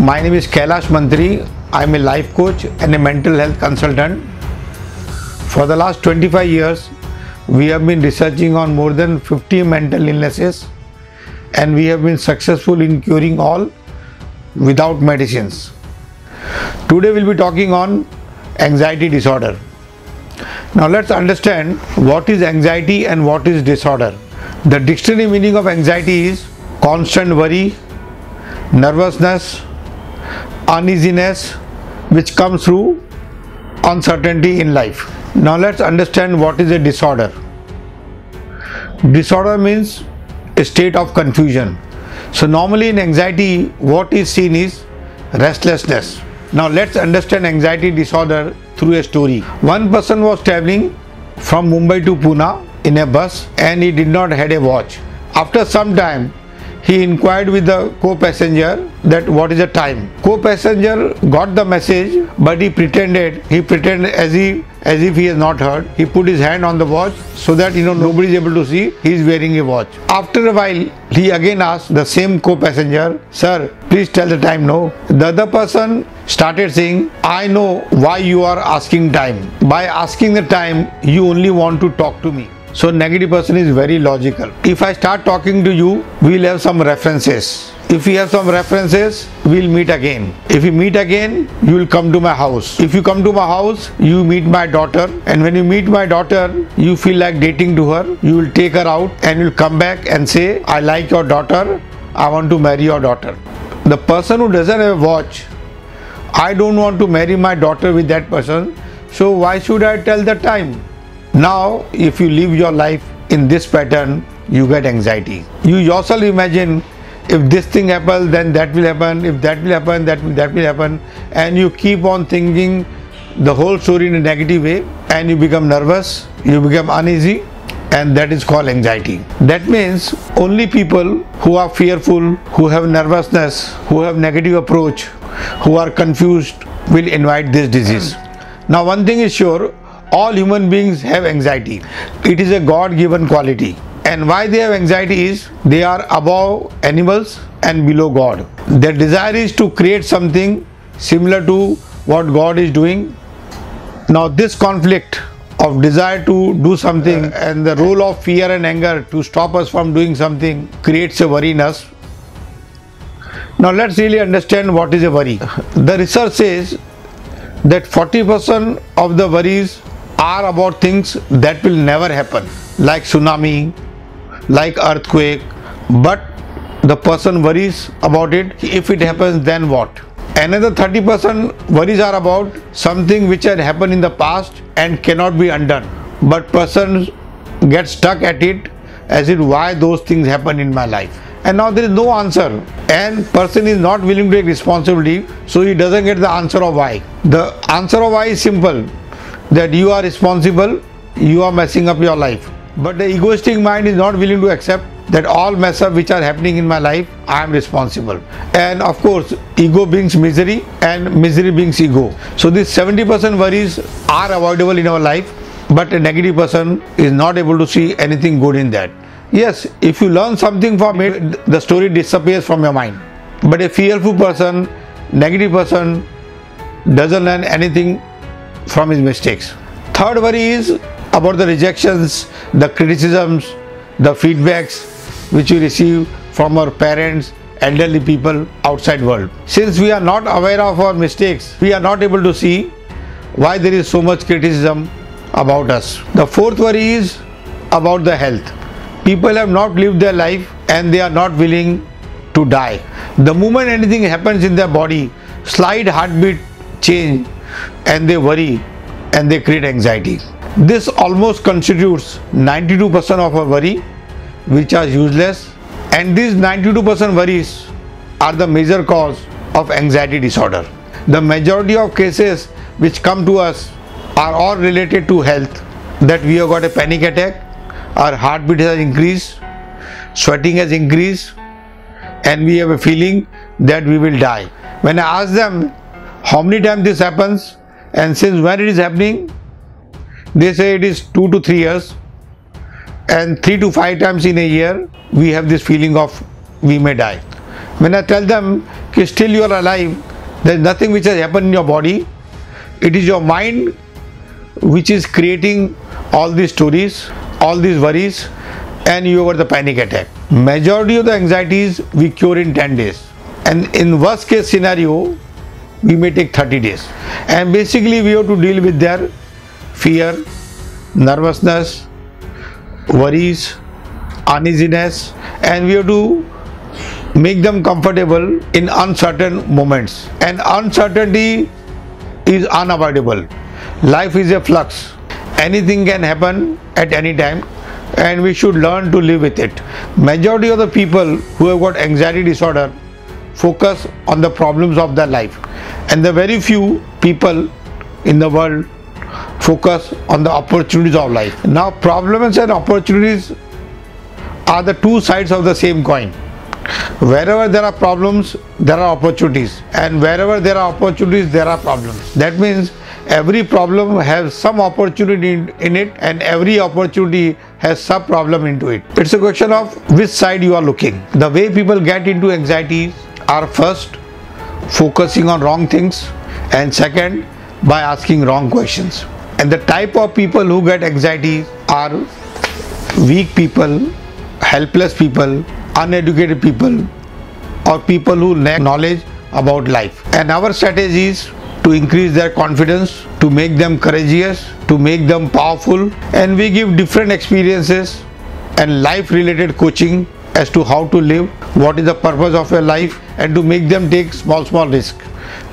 My name is Kailash Mantry. I'm a life coach and a mental health consultant. For the last 25 years, we have been researching on more than 50 mental illnesses and we have been successful in curing all without medicines. Today we'll be talking on anxiety disorder. Now let's understand what is anxiety and what is disorder. The dictionary meaning of anxiety is constant worry, nervousness, uneasiness which comes through uncertainty in life. Now let's understand what is a disorder. Disorder means a state of confusion. So normally in anxiety what is seen is restlessness. Now let's understand anxiety disorder through a story. One person was traveling from Mumbai to Pune in a bus and he did not had a watch. After some time he inquired with the co-passenger that what is the time. Co-passenger got the message but he pretended, he pretended as as if he has not heard. He put his hand on the watch so that you know nobody is able to see he is wearing a watch. After a while he again asked the same co-passenger, Sir, please tell the time no. The other person started saying, I know why you are asking time. By asking the time, you only want to talk to me. So negative person is very logical. If I start talking to you, we'll have some references. If we have some references, we'll meet again. If we meet again, you will come to my house. If you come to my house, you meet my daughter. And when you meet my daughter, you feel like dating to her. You will take her out and you'll come back and say, I like your daughter. I want to marry your daughter. The person who doesn't have a watch, I don't want to marry my daughter with that person. So why should I tell the time? Now, if you live your life in this pattern, you get anxiety. You yourself imagine if this thing happens, then that will happen. If that will happen, that will, that will happen, and you keep on thinking the whole story in a negative way, and you become nervous, you become uneasy, and that is called anxiety. That means only people who are fearful, who have nervousness, who have negative approach, who are confused will invite this disease. Now, one thing is sure all human beings have anxiety. It is a God given quality. And why they have anxiety is they are above animals and below God. Their desire is to create something similar to what God is doing. Now, this conflict of desire to do something uh, and the role of fear and anger to stop us from doing something creates a worry in us. Now, let's really understand what is a worry. The research says that 40% of the worries are about things that will never happen like tsunami like earthquake but the person worries about it. If it happens then what? Another 30% worries are about something which had happened in the past and cannot be undone. But person gets stuck at it as in why those things happen in my life. And now there is no answer. And person is not willing to take responsibility so he doesn't get the answer of why. The answer of why is simple that you are responsible, you are messing up your life. But the egoistic mind is not willing to accept that all mess up which are happening in my life, I am responsible. And of course, ego brings misery and misery brings ego. So these 70% worries are avoidable in our life, but a negative person is not able to see anything good in that. Yes, if you learn something from it, the story disappears from your mind. But a fearful person, negative person, doesn't learn anything from his mistakes. Third worry is about the rejections, the criticisms, the feedbacks which we receive from our parents, elderly people, outside world. Since we are not aware of our mistakes, we are not able to see why there is so much criticism about us. The fourth worry is about the health. People have not lived their life and they are not willing to die. The moment anything happens in their body, slight heartbeat change and they worry and they create anxiety. This almost constitutes 92% of our worry which are useless and these 92% worries are the major cause of anxiety disorder. The majority of cases which come to us are all related to health that we have got a panic attack, our heartbeat has increased, sweating has increased and we have a feeling that we will die. When I ask them how many times this happens and since when it is happening they say it is 2 to 3 years and 3 to 5 times in a year we have this feeling of we may die When I tell them still you are alive, there is nothing which has happened in your body. It is your mind which is creating all these stories, all these worries, and you over the panic attack. Majority of the anxieties we cure in 10 days. And in worst case scenario, we may take 30 days. And basically we have to deal with their fear, nervousness, worries, uneasiness, and we have to make them comfortable in uncertain moments. And uncertainty is unavoidable. Life is a flux. Anything can happen at any time and we should learn to live with it. Majority of the people who have got anxiety disorder focus on the problems of their life and the very few people in the world focus on the opportunities of life. Now problems and opportunities are the two sides of the same coin. Wherever there are problems, there are opportunities and wherever there are opportunities, there are problems. That means every problem has some opportunity in it and every opportunity has some problem into it. It's a question of which side you are looking. The way people get into anxieties are first focusing on wrong things and second by asking wrong questions. And the type of people who get anxiety are weak people, helpless people, uneducated people or people who lack knowledge about life. And our strategy is to increase their confidence, to make them courageous, to make them powerful and we give different experiences and life related coaching as to how to live, what is the purpose of your life and to make them take small small risk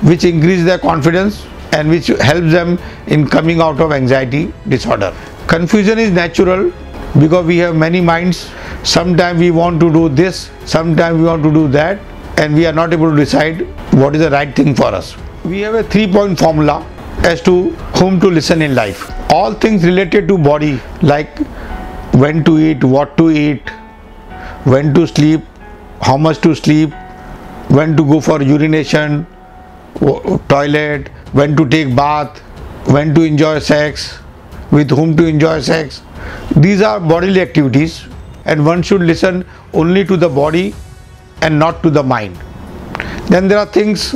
which increase their confidence and which helps them in coming out of anxiety disorder. Confusion is natural because we have many minds. Sometimes we want to do this, sometimes we want to do that and we are not able to decide what is the right thing for us. We have a three point formula as to whom to listen in life. All things related to body like when to eat, what to eat, when to sleep, how much to sleep, when to go for urination, toilet, when to take bath, when to enjoy sex, with whom to enjoy sex. These are bodily activities and one should listen only to the body and not to the mind. Then there are things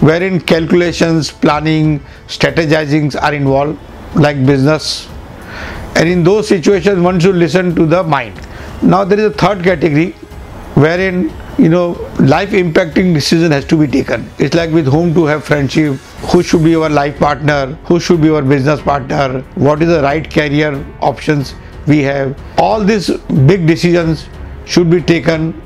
wherein calculations, planning, strategizing are involved like business and in those situations one should listen to the mind. Now there is a third category wherein you know life impacting decision has to be taken. It's like with whom to have friendship, who should be your life partner, who should be your business partner, what is the right career options we have. All these big decisions should be taken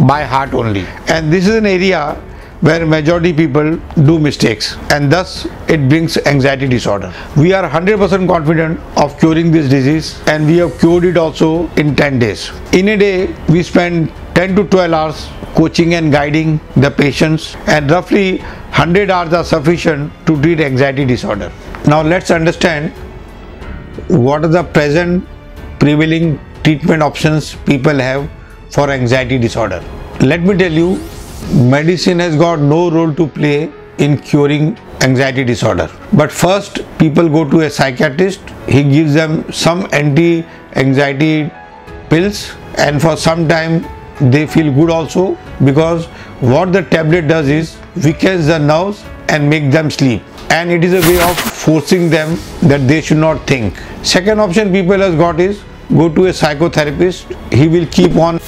by heart only. And this is an area where majority people do mistakes and thus it brings anxiety disorder. We are 100% confident of curing this disease and we have cured it also in 10 days. In a day we spend 10 to 12 hours coaching and guiding the patients and roughly 100 hours are sufficient to treat anxiety disorder. Now let's understand what are the present prevailing treatment options people have for anxiety disorder. Let me tell you medicine has got no role to play in curing anxiety disorder. But first, people go to a psychiatrist, he gives them some anti anxiety pills, and for some time they feel good also because what the tablet does is weakens the nerves and make them sleep and it is a way of forcing them that they should not think second option people has got is go to a psychotherapist he will keep on